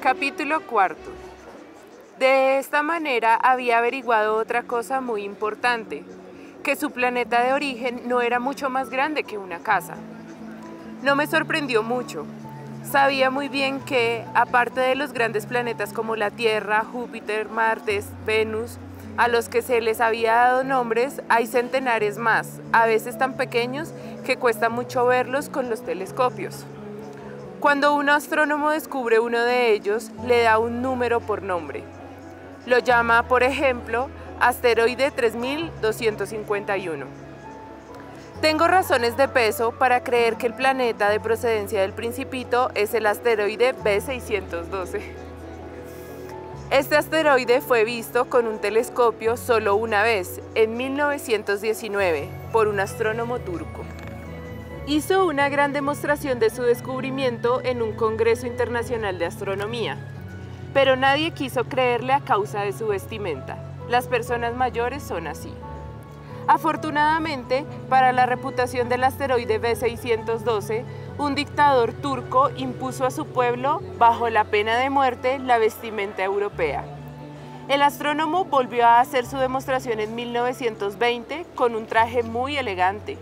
Capítulo cuarto. De esta manera había averiguado otra cosa muy importante, que su planeta de origen no era mucho más grande que una casa. No me sorprendió mucho. Sabía muy bien que, aparte de los grandes planetas como la Tierra, Júpiter, Marte, Venus, a los que se les había dado nombres, hay centenares más, a veces tan pequeños que cuesta mucho verlos con los telescopios. Cuando un astrónomo descubre uno de ellos, le da un número por nombre. Lo llama, por ejemplo, asteroide 3251. Tengo razones de peso para creer que el planeta de procedencia del Principito es el asteroide B612. Este asteroide fue visto con un telescopio solo una vez, en 1919, por un astrónomo turco hizo una gran demostración de su descubrimiento en un Congreso Internacional de Astronomía, pero nadie quiso creerle a causa de su vestimenta. Las personas mayores son así. Afortunadamente, para la reputación del asteroide B612, un dictador turco impuso a su pueblo, bajo la pena de muerte, la vestimenta europea. El astrónomo volvió a hacer su demostración en 1920 con un traje muy elegante,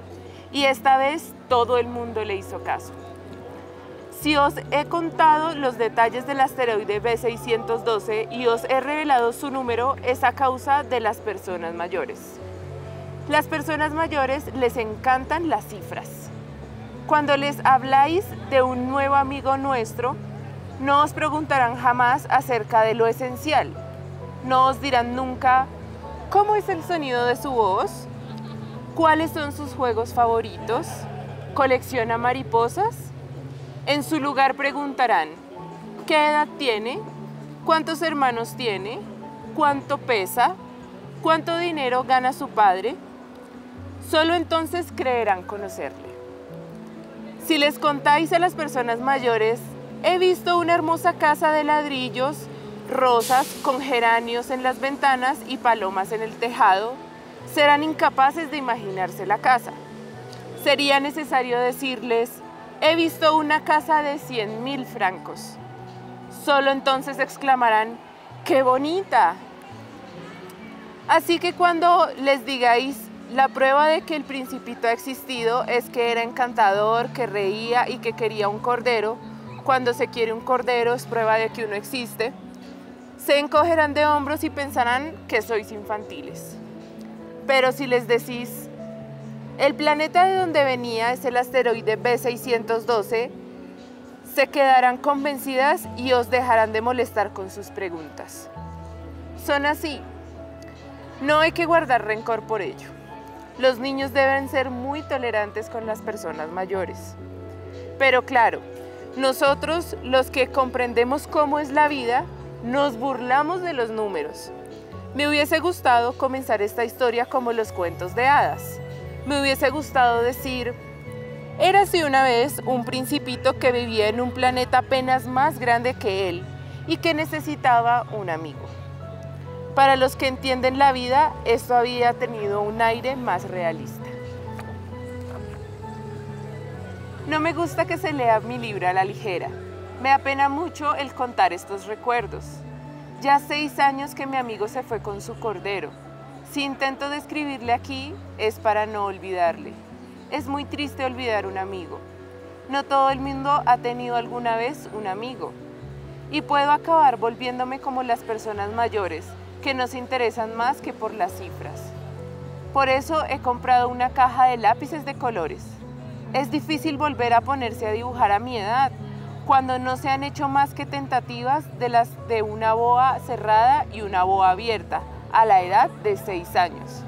y esta vez todo el mundo le hizo caso. Si os he contado los detalles del asteroide B612 y os he revelado su número, es a causa de las personas mayores. Las personas mayores les encantan las cifras. Cuando les habláis de un nuevo amigo nuestro, no os preguntarán jamás acerca de lo esencial. No os dirán nunca, ¿cómo es el sonido de su voz? ¿Cuáles son sus juegos favoritos? ¿Colecciona mariposas? En su lugar preguntarán, ¿qué edad tiene? ¿Cuántos hermanos tiene? ¿Cuánto pesa? ¿Cuánto dinero gana su padre? Solo entonces creerán conocerle. Si les contáis a las personas mayores, he visto una hermosa casa de ladrillos, rosas con geranios en las ventanas y palomas en el tejado, serán incapaces de imaginarse la casa. Sería necesario decirles, he visto una casa de 100 mil francos. Solo entonces exclamarán, ¡qué bonita! Así que cuando les digáis, la prueba de que el principito ha existido es que era encantador, que reía y que quería un cordero, cuando se quiere un cordero es prueba de que uno existe, se encogerán de hombros y pensarán que sois infantiles. Pero si les decís, el planeta de donde venía es el asteroide B612, se quedarán convencidas y os dejarán de molestar con sus preguntas. Son así. No hay que guardar rencor por ello. Los niños deben ser muy tolerantes con las personas mayores. Pero claro, nosotros, los que comprendemos cómo es la vida, nos burlamos de los números me hubiese gustado comenzar esta historia como los cuentos de hadas. Me hubiese gustado decir, era así una vez un principito que vivía en un planeta apenas más grande que él y que necesitaba un amigo. Para los que entienden la vida, esto había tenido un aire más realista. No me gusta que se lea mi libro a la ligera. Me apena mucho el contar estos recuerdos. Ya seis años que mi amigo se fue con su cordero. Si intento describirle aquí, es para no olvidarle. Es muy triste olvidar un amigo. No todo el mundo ha tenido alguna vez un amigo. Y puedo acabar volviéndome como las personas mayores, que nos interesan más que por las cifras. Por eso he comprado una caja de lápices de colores. Es difícil volver a ponerse a dibujar a mi edad, cuando no se han hecho más que tentativas de las de una boa cerrada y una boa abierta a la edad de 6 años.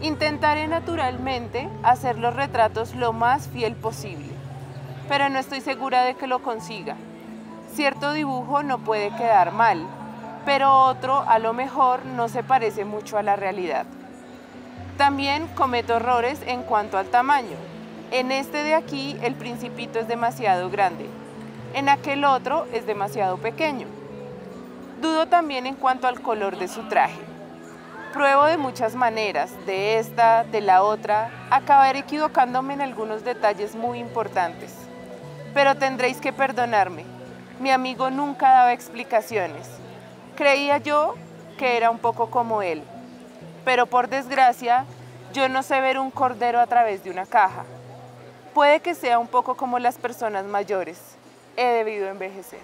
Intentaré naturalmente hacer los retratos lo más fiel posible, pero no estoy segura de que lo consiga. Cierto dibujo no puede quedar mal, pero otro a lo mejor no se parece mucho a la realidad. También cometo errores en cuanto al tamaño. En este de aquí el principito es demasiado grande, en aquel otro es demasiado pequeño. Dudo también en cuanto al color de su traje. Pruebo de muchas maneras, de esta, de la otra, acabaré equivocándome en algunos detalles muy importantes. Pero tendréis que perdonarme. Mi amigo nunca daba explicaciones. Creía yo que era un poco como él. Pero por desgracia, yo no sé ver un cordero a través de una caja. Puede que sea un poco como las personas mayores. He debido envejecer.